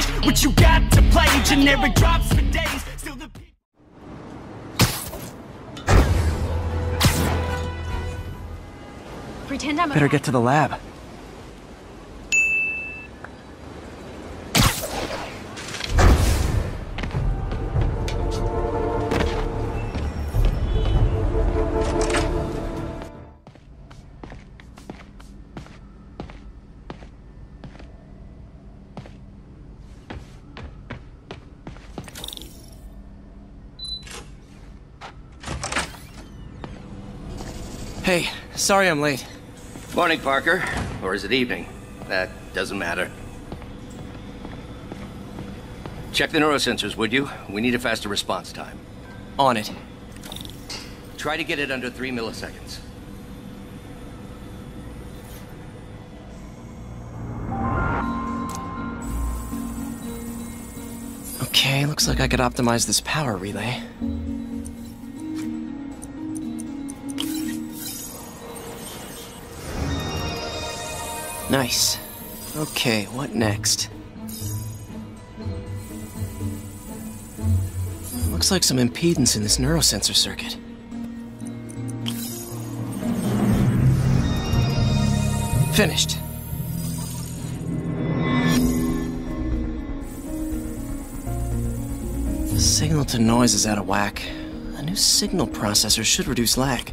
change what you got to play. Generic drops for days. Still the Pretend I'm Better get to the lab. Sorry I'm late. Morning, Parker. Or is it evening? That doesn't matter. Check the neurosensors, would you? We need a faster response time. On it. Try to get it under three milliseconds. Okay, looks like I could optimize this power relay. Nice. Okay, what next? Looks like some impedance in this neurosensor circuit. Finished. The signal to noise is out of whack. A new signal processor should reduce lag.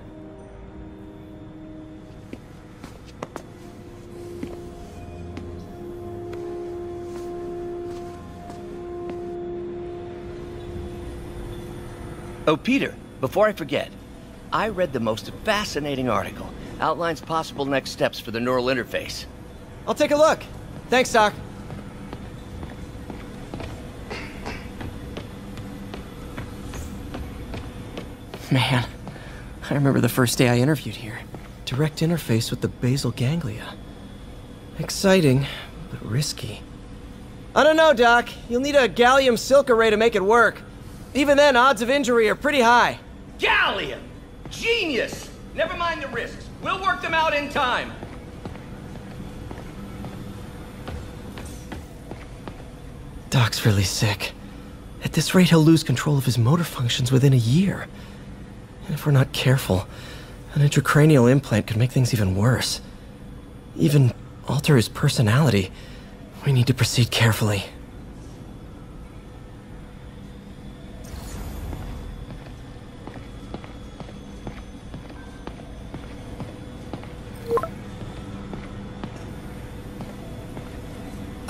Oh, Peter, before I forget, I read the most fascinating article. Outlines possible next steps for the neural interface. I'll take a look. Thanks, Doc. Man, I remember the first day I interviewed here. Direct interface with the basal ganglia. Exciting, but risky. I don't know, Doc. You'll need a gallium silk array to make it work. Even then, odds of injury are pretty high. Gallium! Genius! Never mind the risks. We'll work them out in time. Doc's really sick. At this rate, he'll lose control of his motor functions within a year. And if we're not careful, an intracranial implant could make things even worse. Even alter his personality. We need to proceed carefully.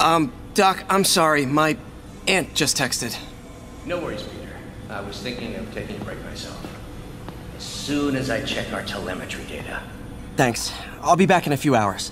Um, Doc, I'm sorry. My aunt just texted. No worries, Peter. I was thinking of taking a break myself. As soon as I check our telemetry data. Thanks. I'll be back in a few hours.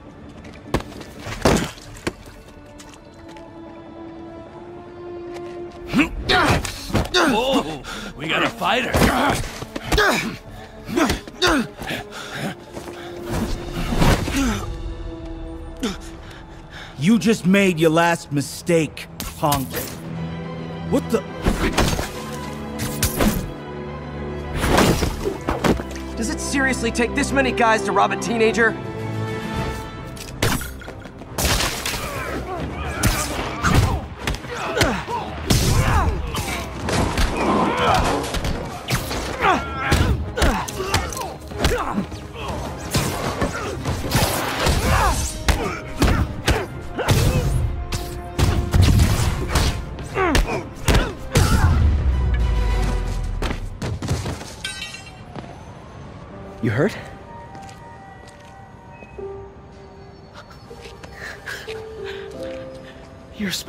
We got a fighter. You just made your last mistake, punk. What the? Does it seriously take this many guys to rob a teenager?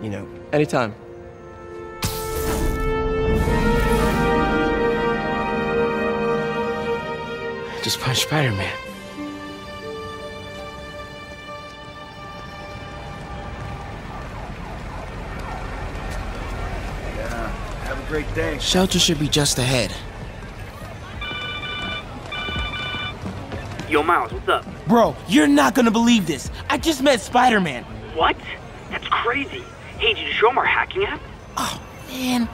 You know, Anytime. just punch Spider-Man. Yeah, Have a great day. Shelter should be just ahead. Yo, Miles, what's up? Bro, you're not gonna believe this. I just met Spider-Man. What? That's crazy. Hey, did you show him our hacking app? Oh, man.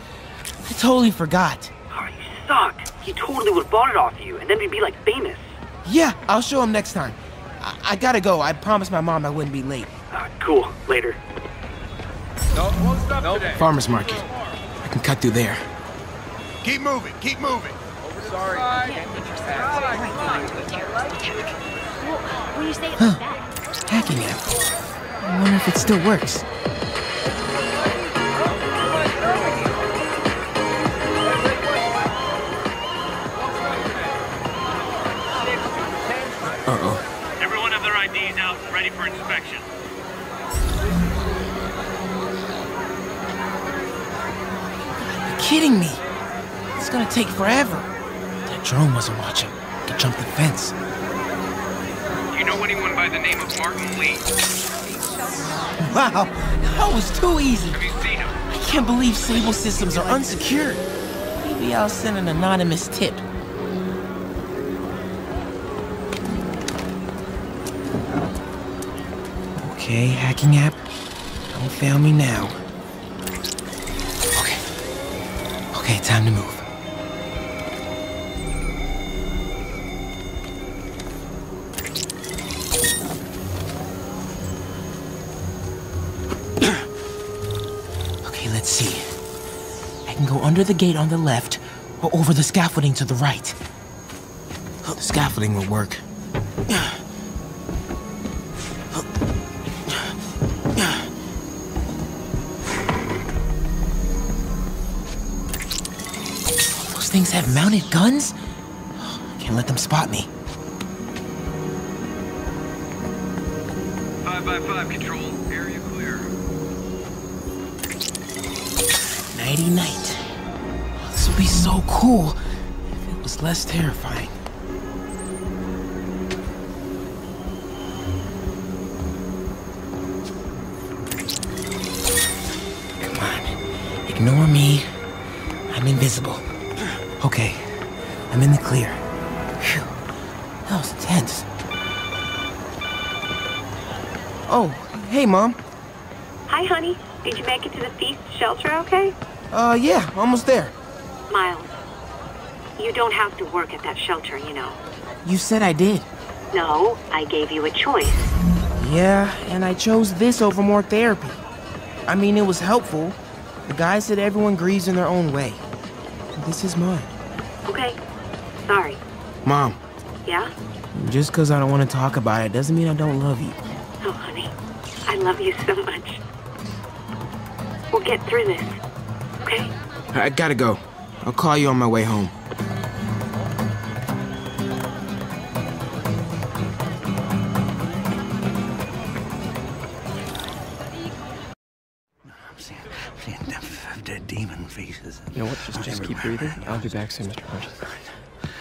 I totally forgot. Oh, you suck. He totally would have bought it off you, and then we'd be like famous. Yeah, I'll show him next time. I, I gotta go. I promised my mom I wouldn't be late. Uh, cool. Later. Farmer's market. I can cut through there. Keep moving, keep moving. When you say it like that, Hacking app. I wonder if it still works. Ready for inspection. You're kidding me. It's gonna take forever. That drone wasn't watching. Could jump the fence. Do you know anyone by the name of Martin Lee? Wow, that was too easy. Have you seen him? I can't believe Sable systems are unsecured. Maybe I'll send an anonymous tip. Okay, hacking app. Don't fail me now. Okay. Okay, time to move. Okay, let's see. I can go under the gate on the left or over the scaffolding to the right. The scaffolding will work. Have mounted guns? Can't let them spot me. 5 by 5 control. Area clear. Nighty night. This would be so cool if it was less terrifying. Come on. Ignore me. I'm invisible. Okay. I'm in the clear. Phew. That was tense. Oh, hey, Mom. Hi, honey. Did you make it to the feast shelter okay? Uh, yeah, almost there. Miles, you don't have to work at that shelter, you know. You said I did. No, I gave you a choice. Yeah, and I chose this over more therapy. I mean, it was helpful. The guy said everyone grieves in their own way. This is mine. Okay. Sorry. Mom, Yeah? just because I don't want to talk about it doesn't mean I don't love you. Oh, honey. I love you so much. We'll get through this. Okay? I gotta go. I'll call you on my way home. I'm seeing, seeing dead demon faces. You know what? Just, just keep breathing. I'll be back soon, Mr. Hodges.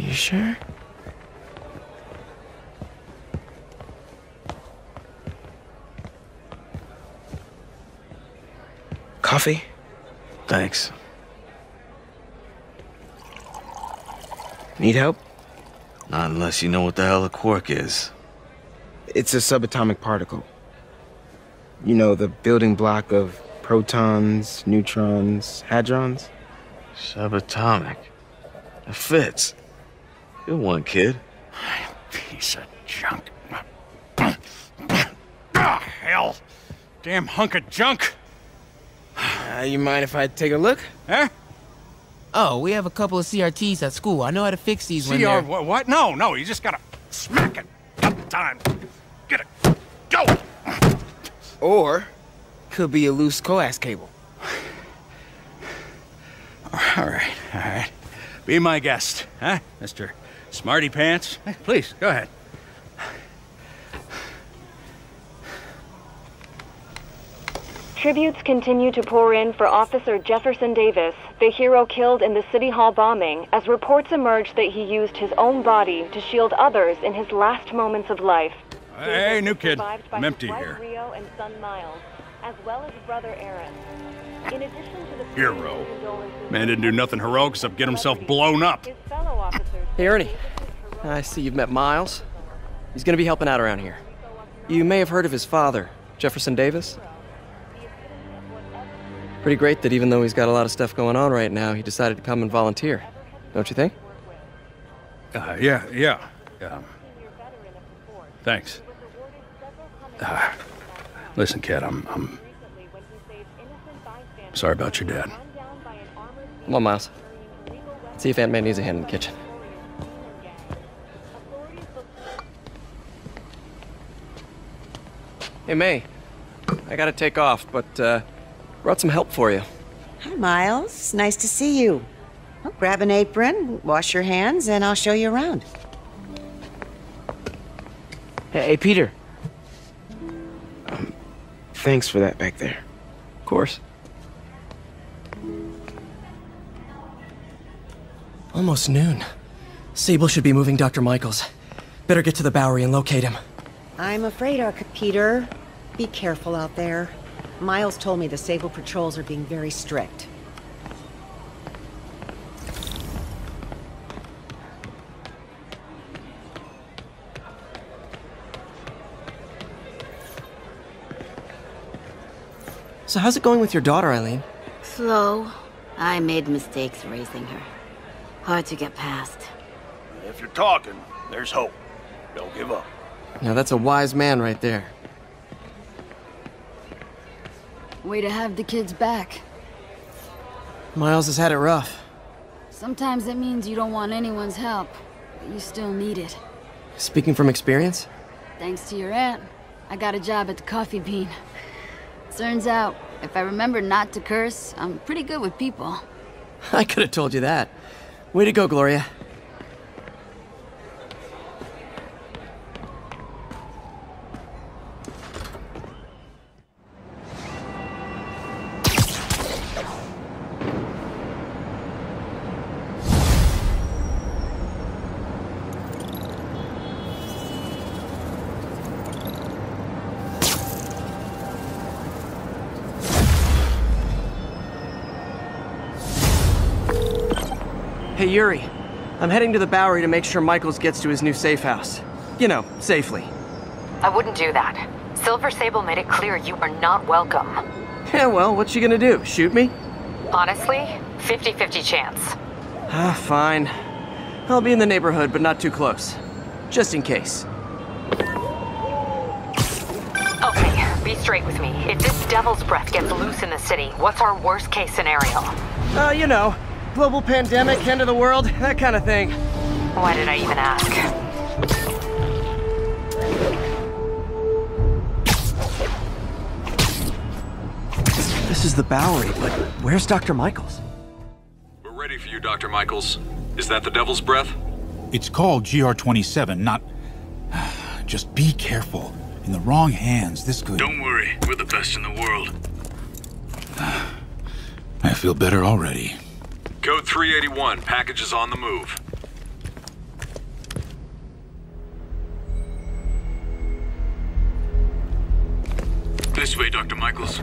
You sure? Coffee? Thanks. Need help? Not unless you know what the hell a quark is. It's a subatomic particle. You know, the building block of protons, neutrons, hadrons? Subatomic. It fits. Good one, kid. Piece of junk. Ah, hell. Damn hunk of junk. Uh, you mind if I take a look? Huh? Oh, we have a couple of CRTs at school. I know how to fix these when they're... what, what? No, no, you just gotta smack it. Couple times. Get it. Go! Or, could be a loose coax cable. All right, all right. Be my guest, huh, Mr. Smarty Pants? Please, go ahead. Tributes continue to pour in for Officer Jefferson Davis, the hero killed in the City Hall bombing, as reports emerge that he used his own body to shield others in his last moments of life. Hey, new kid. I'm empty here. Rio and son Miles, as well as brother Aaron. In addition to the Hero. Man didn't do nothing heroic except get himself blown up. His fellow officers, Hey, Ernie. I see you've met Miles. He's gonna be helping out around here. You may have heard of his father, Jefferson Davis. Pretty great that even though he's got a lot of stuff going on right now, he decided to come and volunteer. Don't you think? Uh, yeah, yeah. Um, thanks. Uh, listen, kid, I'm, I'm sorry about your dad. Come on, Miles. See if Aunt May needs a hand in the kitchen. Hey, May. I gotta take off, but, uh, brought some help for you. Hi, Miles. Nice to see you. Well, grab an apron, wash your hands, and I'll show you around. Hey, hey, Peter. Um, thanks for that back there. Of course. Almost noon. Sable should be moving Dr. Michaels. Better get to the Bowery and locate him. I'm afraid, Arca Peter. Be careful out there. Miles told me the Sable patrols are being very strict. So how's it going with your daughter, Eileen? Slow. I made mistakes raising her. Hard to get past. If you're talking, there's hope. Don't give up. Now that's a wise man right there. Way to have the kids back. Miles has had it rough. Sometimes it means you don't want anyone's help, but you still need it. Speaking from experience? Thanks to your aunt, I got a job at the Coffee Bean. Turns out, if I remember not to curse, I'm pretty good with people. I could have told you that. Way to go, Gloria. Yuri. I'm heading to the Bowery to make sure Michaels gets to his new safe house. You know, safely. I wouldn't do that. Silver Sable made it clear you are not welcome. Yeah, well, what's she gonna do? Shoot me? Honestly, 50-50 chance. Ah, fine. I'll be in the neighborhood, but not too close. Just in case. Okay, be straight with me. If this devil's breath gets loose in the city, what's our worst case scenario? Uh, you know, global pandemic, end of the world, that kind of thing. Why did I even ask? This is the Bowery, but where's Dr. Michaels? We're ready for you, Dr. Michaels. Is that the Devil's Breath? It's called GR27, not. Just be careful. In the wrong hands, this could. Don't worry, we're the best in the world. I feel better already. Code 381, package is on the move. This way, Dr. Michaels.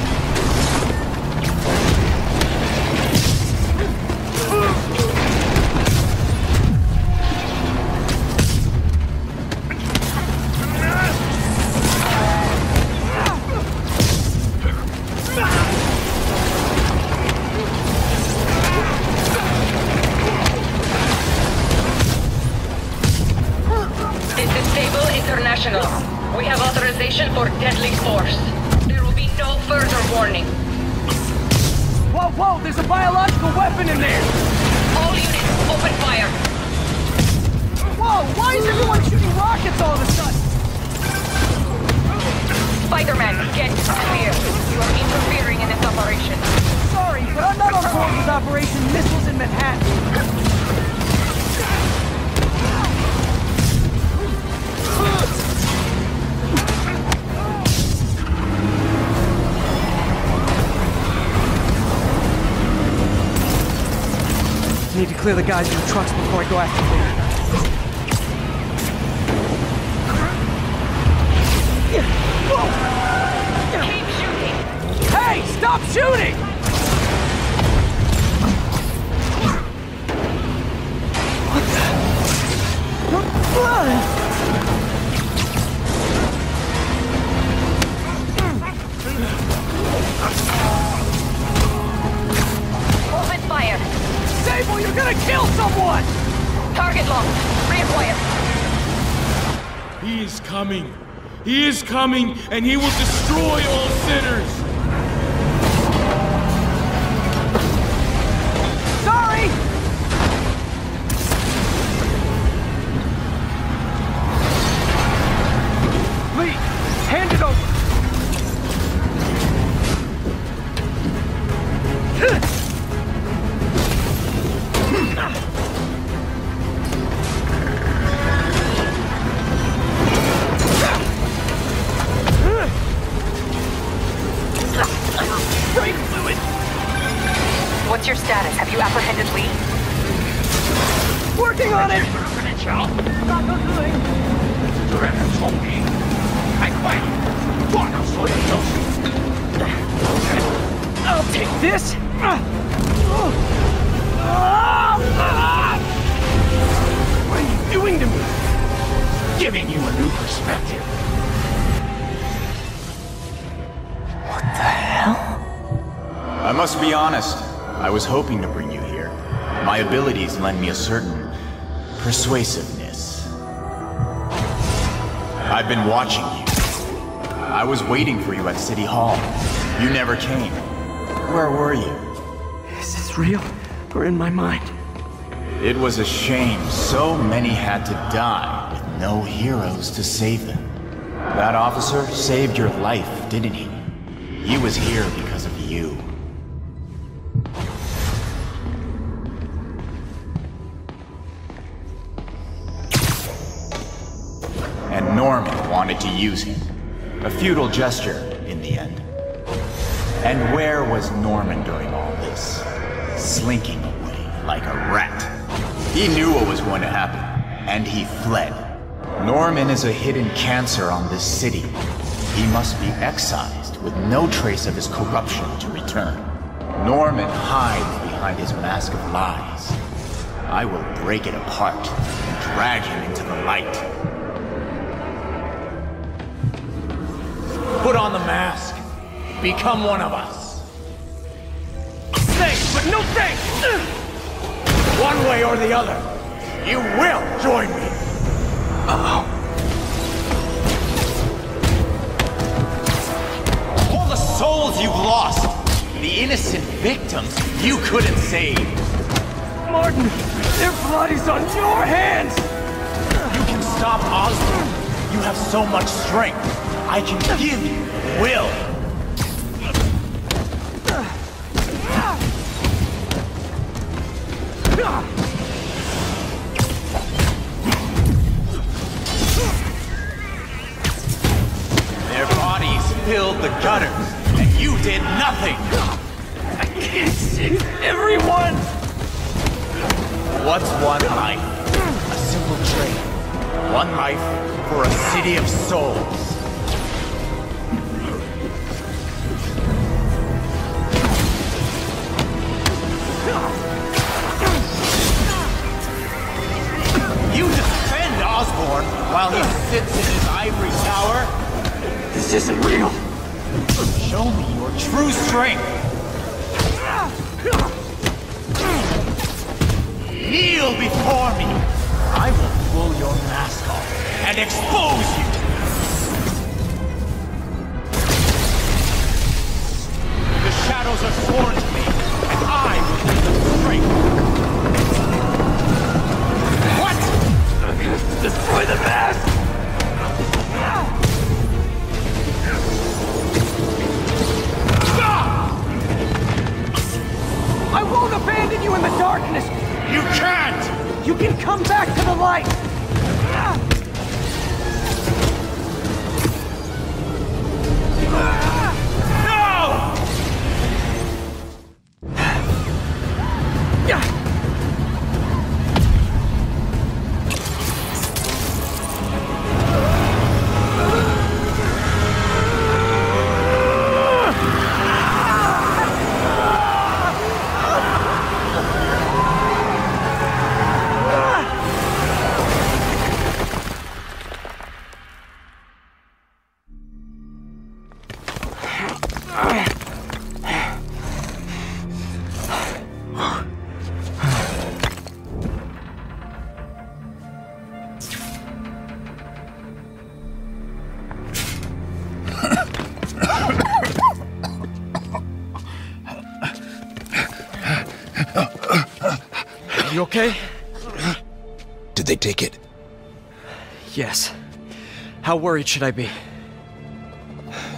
Clear the guys in the trucks before I go after. Keep shooting! Hey, stop shooting! Open You're gonna kill someone! Target locked. Reacquire. He is coming. He is coming, and he will destroy all sinners. Was hoping to bring you here. My abilities lend me a certain persuasiveness. I've been watching you. I was waiting for you at City Hall. You never came. Where were you? Is this real or in my mind? It was a shame so many had to die with no heroes to save them. That officer saved your life, didn't he? He was here because of you. Him. A futile gesture, in the end. And where was Norman during all this? Slinking away like a rat. He knew what was going to happen, and he fled. Norman is a hidden cancer on this city. He must be excised with no trace of his corruption to return. Norman hides behind his mask of lies. I will break it apart and drag him into the light. Put on the mask. Become one of us. Thanks, but no thanks! One way or the other, you will join me! Oh All the souls you've lost, the innocent victims you couldn't save. Martin, their blood is on your hands! You can stop Osborn. You have so much strength. I can give you will. Their bodies filled the gutters, and you did nothing. I can't save everyone! What's one life? A simple trade. One life for a city of souls. Sits in his ivory tower? This isn't real. Show me your true strength. Kneel before me. I will pull your mask off and expose you. The shadows are sworn to me, and I will give them strength. What? I'm gonna destroy the mask! I won't abandon you in the darkness! You can't! You can come back to the light! No! You okay? Did they take it? Yes. How worried should I be?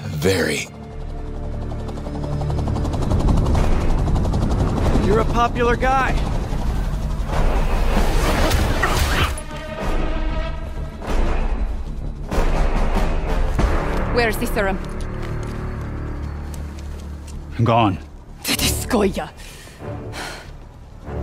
Very. You're a popular guy. Where's the serum? Gone. This Goya.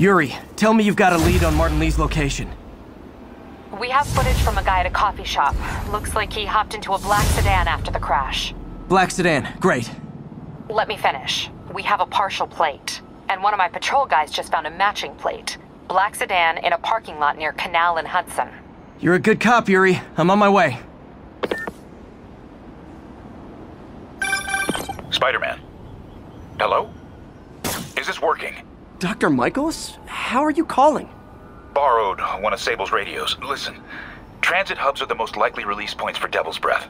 Yuri, tell me you've got a lead on Martin Lee's location. We have footage from a guy at a coffee shop. Looks like he hopped into a black sedan after the crash. Black sedan, great. Let me finish. We have a partial plate. And one of my patrol guys just found a matching plate. Black sedan in a parking lot near Canal and Hudson. You're a good cop, Yuri. I'm on my way. Spider-Man. Hello? Is this working? Dr. Michaels? How are you calling? Borrowed one of Sable's radios. Listen, transit hubs are the most likely release points for Devil's Breath.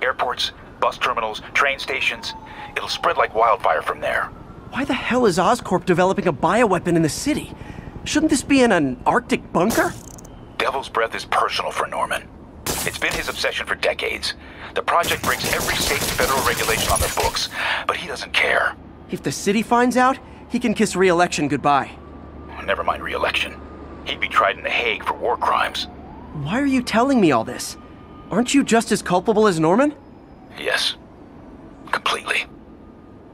Airports, bus terminals, train stations. It'll spread like wildfire from there. Why the hell is Oscorp developing a bioweapon in the city? Shouldn't this be in an Arctic bunker? Devil's Breath is personal for Norman. It's been his obsession for decades. The project breaks every state and federal regulation on their books, but he doesn't care. If the city finds out, he can kiss re-election goodbye. Never mind re-election. He'd be tried in The Hague for war crimes. Why are you telling me all this? Aren't you just as culpable as Norman? Yes. Completely.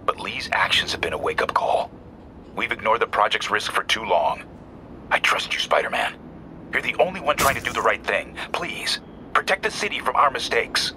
But Li's actions have been a wake-up call. We've ignored the project's risk for too long. I trust you, Spider-Man. You're the only one trying to do the right thing. Please, protect the city from our mistakes.